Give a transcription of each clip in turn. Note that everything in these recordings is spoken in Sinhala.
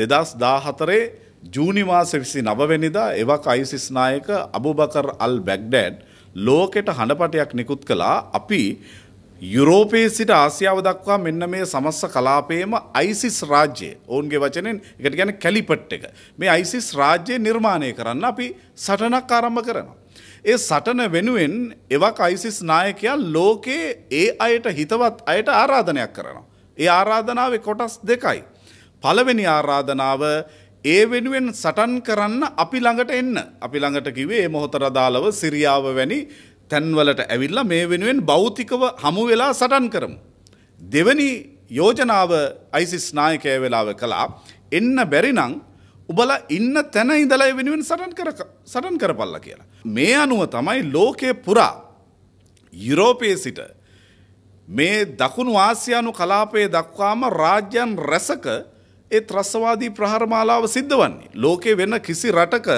දෙදස් දාහතරේ ජූනි මාස විසි නවවෙනිදා එවක් අයිසිස් නායක අබුබකර් අල් බැග්ඩෑඩ් ලෝකෙට හඬපටයක් නිකුත් කළා අපි යුරෝපයේ සිට ආසියාව දක්වා මෙන්න මේ සමස්ස කලාපේම අයිසිස් රාජ්‍යය ඔවුන්ගේ වචනෙන් එකට ගැන කැලිපට් එක මේ අයිසිස් රාජ්‍යය නිර්මාණය කරන්න අපි සටනක් ආරම්භ කරනවා. ඒ සටන වෙනුවෙන් එවක් අයිසිස් නායකයා ලෝකයේ ඒ අයට හිතවත් අයට ආරාධනයක් කරනවා. ඒ ආරාධනාව කොටස් දෙකයි. පළවෙනි ආරාධනාව ඒ වෙනුවෙන් සටන් කරන්න අපි ළඟට එන්න. අපි ළඟට කිවේ ඒ මොහොතර දාලව සිරියාව වැනි තැන්වලට ඇවිල්ලා මේ වෙනුවෙන් භෞතිකව හමු වෙලා සටන් කරමු. දෙවැනි යෝජනාව අයිසිස් නායකය වෙලාව කළා එන්න බැරිනං උබල ඉන්න තැන ඉඳලා වෙනුවෙන් සටන් කර සටන් කරපල්ල කියලා. මේ අනුව තමයි ලෝකය පුරා යුරෝපයේ සිට මේ දකුණු ආසියානු කලාපයේ දක්වාම රාජ්‍යන් රැසක ඒ ත්‍රස්වාදී ප්‍රහාරමාලාව සිද්ධ වන්නේ. ලෝකේ වෙන කිසි රටක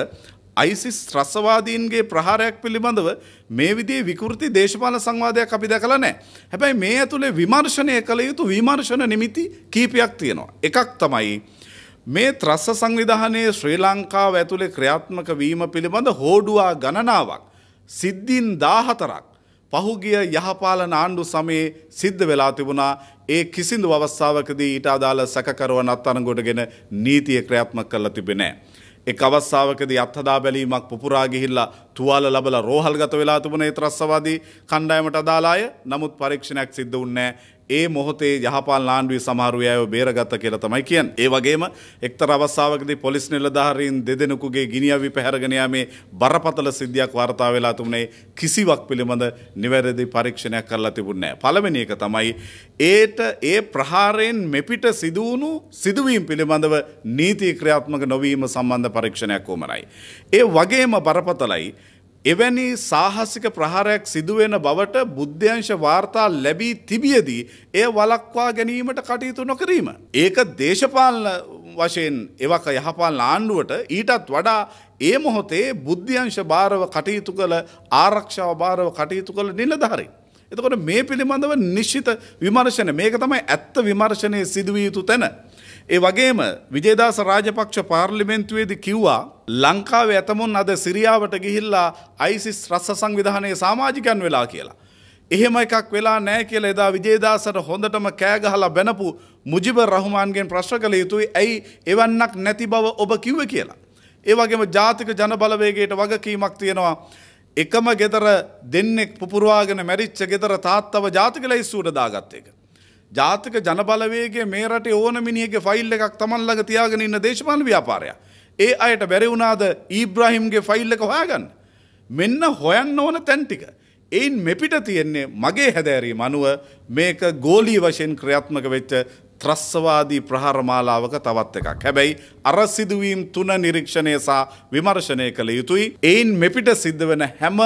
අයිසිස් ත්‍රස්වාදීන්ගේ ප්‍රහාරයක් පිළිබඳව මේ විදිහේ විකෘති දේශපාලන සංවාදයක් අපි දැකලා නැහැ. හැබැයි මේ ඇතුලේ විමර්ශනය කළ යුතු විමර්ශන නිමිති කීපයක් තියෙනවා. එකක් තමයි මේ ත්‍රස්ස සංවිධානයේ ශ්‍රී ලංකාව ඇතුලේ ක්‍රියාත්මක වීම පිළිබඳ හෝඩුවා ගණනාවක් සිද්ධීන් 14ක් පහුගිය යහපාලන ආණ්ඩු සමයේ සිද්ධ වෙලා තිබුණා ඒ කිසිදු අවස්ථාවකදී ඊට අදාළ සැකකරුවන් අත්අඩංගුවටගෙන නීතිය ක්‍රියාත්මක කරලා තිබෙන්නේ නැහැ. එක් අවස්ථාවකදී අත්හදා බැලීමක් පුපුරා ගිහිල්ලා තුවාල ලබලා රෝහල්ගත වෙලා තිබුණ ඒ ත්‍රස්වාදී කණ්ඩායමට අදාළාය. නමුත් පරීක්ෂණයක් සිද්ධ වුණේ නැහැ. ඒ මොහොතේ යහපාල නාන්ඩුවේ සමහරු අයව බේරගත්ත කියලා තමයි කියන්නේ. ඒ වගේම එක්තරා අවස්ථාවකදී පොලිස් නිලධාරීන් දෙදෙනෙකුගේ ගිනියවි පැහැරගෙන යාමේ බරපතල සිද්ධියක් වාර්තා වෙලා තිබුණේ කිසිවක් පිළිබඳ නිවැරදි පරීක්ෂණයක් කරලා තිබුණේ නැහැ. පළවෙනි එක තමයි ඒට ඒ ප්‍රහාරයෙන් මෙපිට සිදුවුණු සිදුවීම් පිළිබඳව නීති ක්‍රියාත්මක නොවීම සම්බන්ධ පරීක්ෂණයක් උමරයි. ඒ වගේම බරපතලයි එවැනි සාහසික ප්‍රහාරයක් සිදුවෙන බවට බුද්ධ්‍යංශ වාර්තා ලැබී තිබියදී එය වලක්වා ගැනීමට කටයුතු නොකිරීම. ඒක දේශපාලන වශයෙන් එවක යහපාලන ආණ්ඩුවට ඊටත් වඩා ඒ මොහොතේ බුද්ධ්‍යංශ භාරව කටයුතු කළ ආරක්ෂාව භාරව කටයුතු කළ නිලධාරී. එතකොට මේ පිළිබඳව නිශ්චිත විමර්ශන මේක තමයි ඇත්ත විමර්ශනය සිදුවිය යුතු තැන. ඒ වගේම විජේදාස රාජපක්ෂ පාර්ලිමෙන්තුවේදි කිව්වා ලංකාවේ ඇතමුන් අද සිරියාවට ගිහිල්ලා අයිසිස් රස්ස සංවිධානයේ සාමාජිකයන් වෙලා කියලා. එහෙම එකක් වෙලා නෑ කියලා එදා විජේදාසට හොඳටම කෑගහලා බැනපු මුජිබ රහුමාන්ගෙන් ප්‍රශ්න කළ යුතුයි ඇයි එවන්නක් නැති බව ඔබ කිව්ව කියලා. ඒ වගේම ජාතික ජනබලවේගයට වගකීමක් තියෙනවා. එකම ගෙදර දෙන්නෙක් පුපුරවාගෙන මැරිච්ච ගෙදර තාත්තව ජාතික ලැයිස්සුවට දාගත්ත එක. ජාතික ජනබලවේගේ මේ රටේ ඕන මිනිහගේ ෆයිල් එකක් Taman ළඟ තියාගෙන ඉන්න දේශපාලන ව්‍යාපාරයක්. ඒ අයට බැරි වුණාද ඊබ්‍රාහිම්ගේ ෆයිල් එක හොයාගන්න. මෙන්න හොයන්න ඕන තැන් ටික. එයින් මෙපිට තියෙන්නේ මගේ හැදෑරීම අනුව මේක ගෝලී වශයෙන් ක්‍රියාත්මක වෙච්ච ත්‍රස්වාදී ප්‍රහාරමාලාවක තවත් එකක්. හැබැයි අර සිදුවීම් තුන නිරීක්ෂණය සහ විමර්ශනය කළ යුතුයි. එයින් මෙපිට සිද්ධ වෙන හැම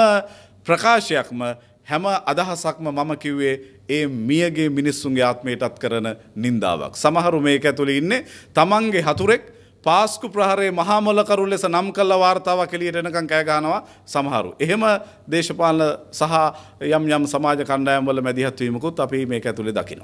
ප්‍රකාශයක්ම හැම අදහසක්ම මම කිව්වේ ඒ මියගේ මිනිස්සුන්ගේ ආත්මයටත් කරන නින්දාවක්. සමහරු මේක ඇතුළේ ඉන්නේ තමන්ගේ හතුරෙක් පාස්කු ප්‍රහාරයේ මහාමොලකරු ලෙස නම් කළ වාර්තාවක් එළියට එනකන් කෑ ගන්නවා සමහරු. එහෙම දේශපාලන සහ යම් යම් සමාජ කණ්ඩායම් වල මැදිහත් වීමකුත් අපි මේක ඇතුලේ දකිනවා.